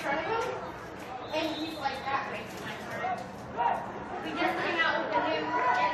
front of him, and he's like that way. Right? We just hang out with him.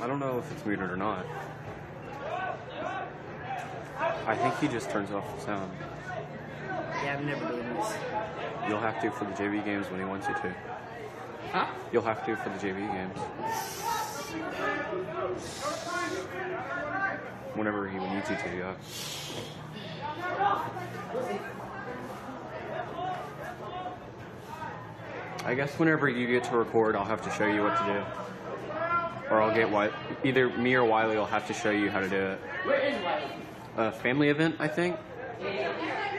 I don't know if it's muted or not. I think he just turns off the sound. Yeah, I've never done this. You'll have to for the JV games when he wants you to. Huh? You'll have to for the JV games. Whenever he needs you to, yeah. I guess whenever you get to record, I'll have to show you what to do. Or I'll get Wi- either me or Wiley will have to show you how to do it. Where is Wiley? A family event, I think. Lucky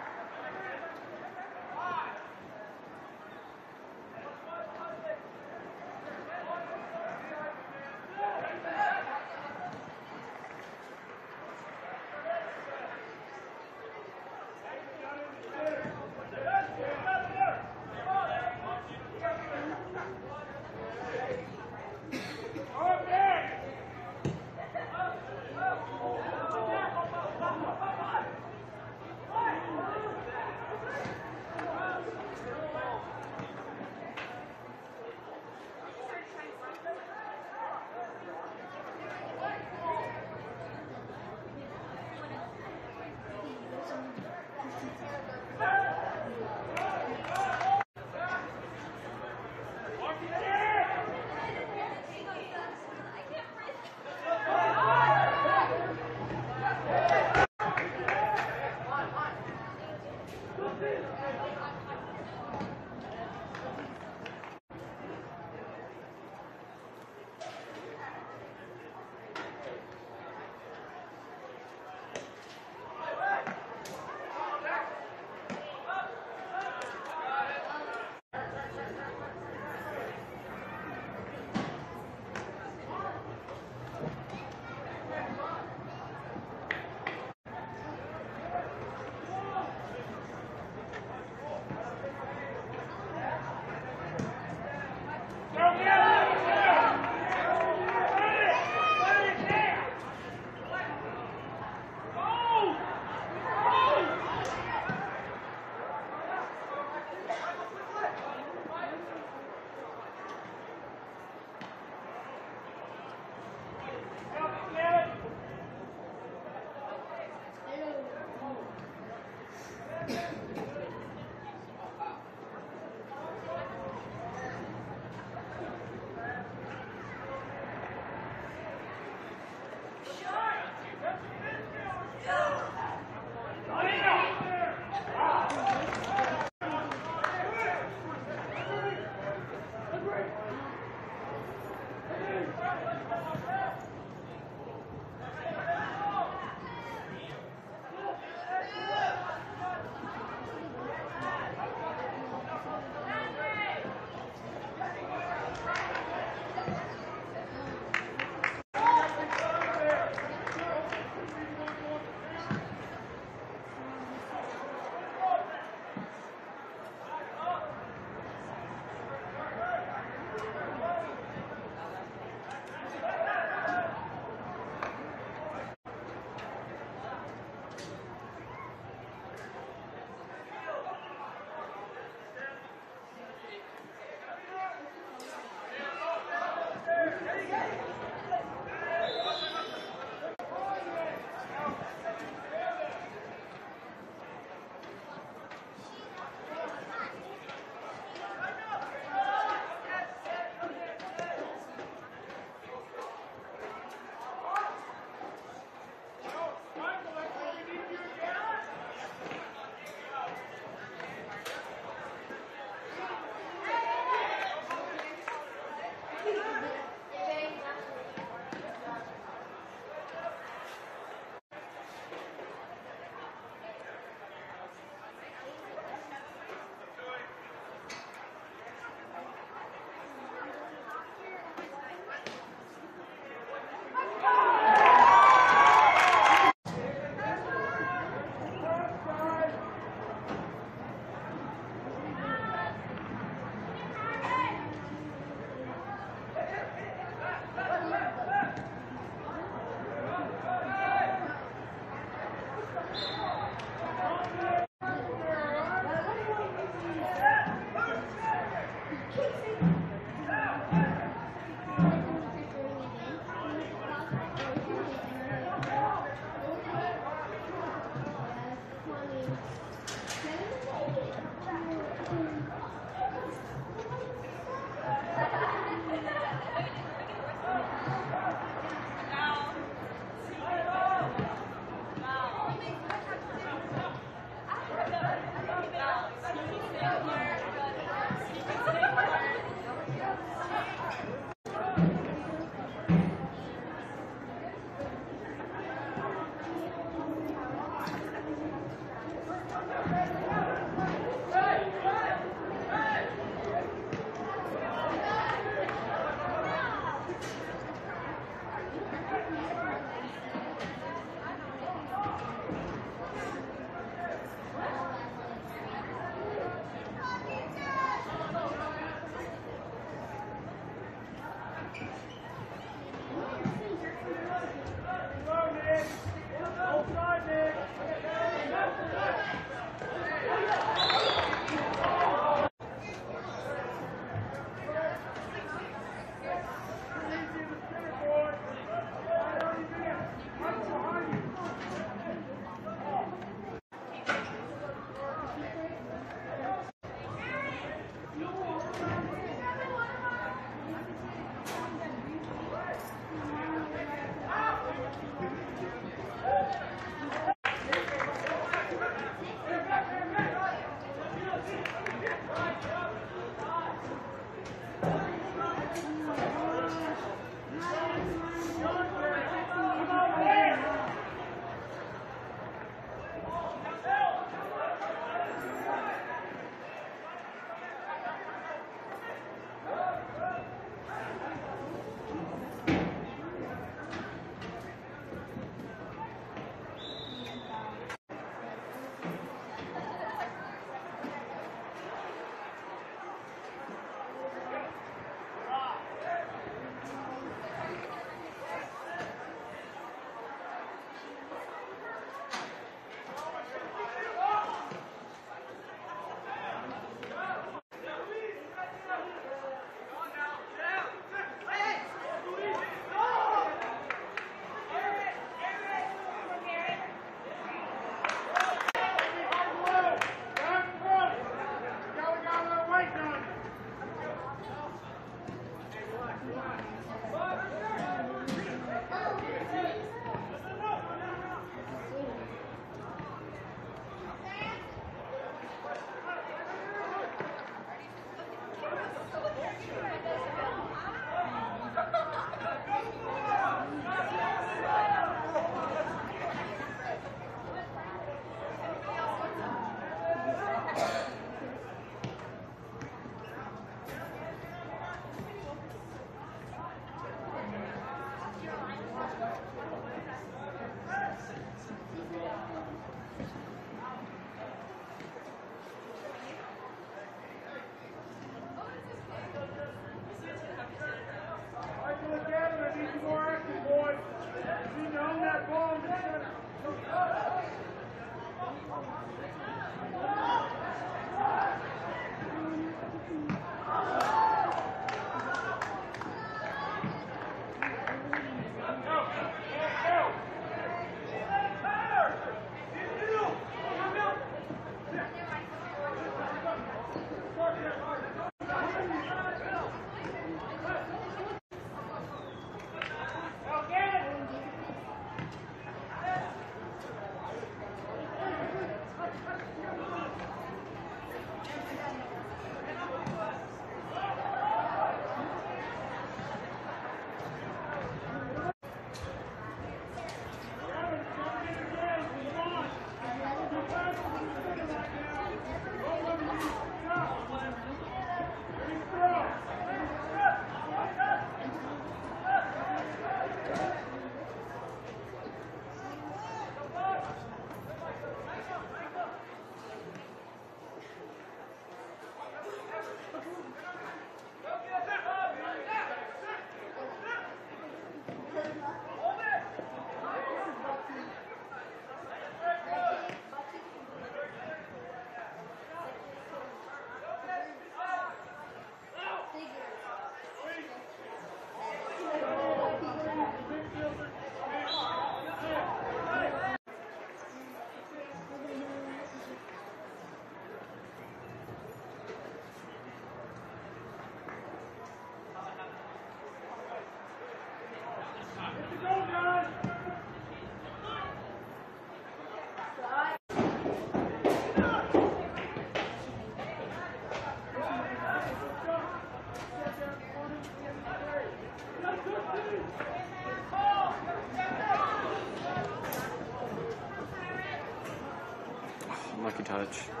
touch.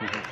Mm -hmm.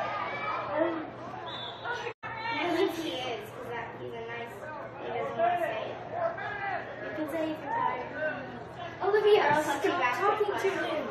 talking to him.